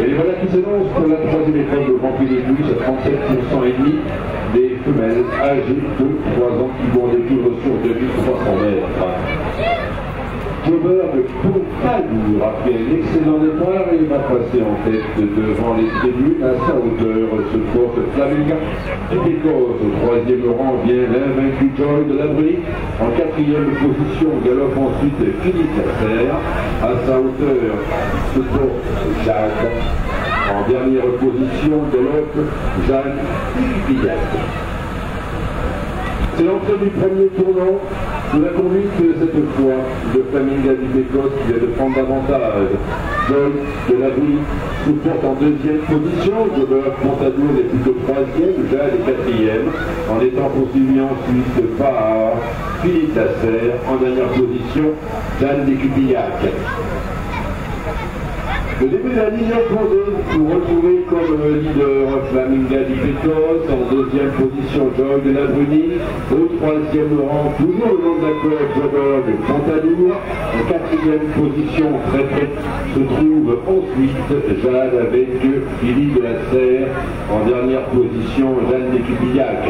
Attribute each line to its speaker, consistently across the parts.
Speaker 1: Et voilà qui s'annoncent pour la troisième épreuve de Grand Prix des Bouches à 37% et demi des femelles âgées de 3 ans qui vont des sur 2300 mètres. Jobber de Pompadour a fait un excellent départ et va passer en tête devant les tribunes à sa hauteur. Se porte Flaminga et Pécos. Au troisième rang vient l'invaincu Joy de la En quatrième position, galope ensuite Philippe Lasserre. À sa hauteur se porte Jacques. En dernière position, galope Jeanne Pillac. C'est l'entrée du premier tournant de la conduite cette fois de Flaminga du Bécos qui vient de prendre davantage. De la se porte en deuxième position. Gobert Montadour est plutôt troisième. Jade est quatrième. En étant poursuivi ensuite par Philippe Lasser. En dernière position, Jeanne Descupillac. Le début de la ligne opposée pour retrouver comme leader Flaminga di Pécos, en deuxième position Joy de la Bruni, au troisième rang, toujours le long d'accord Jobber de Fontadour, en quatrième position très près se trouve ensuite Jade avec Philippe de la Serre, en dernière position Jeanne Descupillac,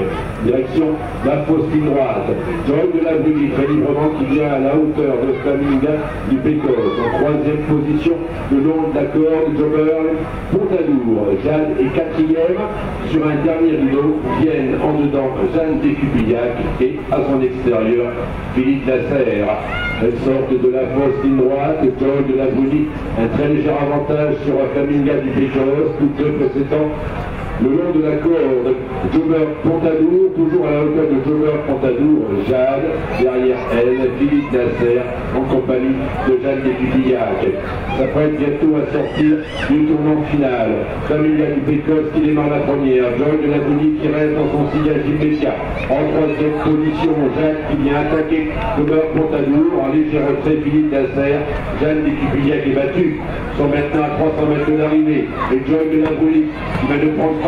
Speaker 1: direction la droite, Joy de la Bruni très librement qui vient à la hauteur de Flaminga du Pécos, en troisième position le de d'accord, Jobber, Pontadour, Jeanne est quatrième. Sur un dernier rideau viennent en dedans Jeanne Descupillac et à son extérieur Philippe Lasserre. Elles sortent de la fosse ligne droite, Joy de la Bruni, un très léger avantage sur Flaminga du Pécos, toutes deux précédents le long de la corde, Jobber Pontadour, toujours à la hauteur de Jobber Pontadour, Jade, derrière elle, Philippe Nasser, en compagnie de Jeanne Descupillac. Ça être bientôt à sortir du tournant final. Familia du Pécos qui démarre la première, Joy de la qui reste dans son sillage immédiat. En troisième position, Jacques qui vient attaquer Jobber Pontadour, en léger retrait, Philippe Nasser, Jeanne Descupillac est battue, sont maintenant à 300 mètres de l'arrivée. Et Joy de la qui va de prendre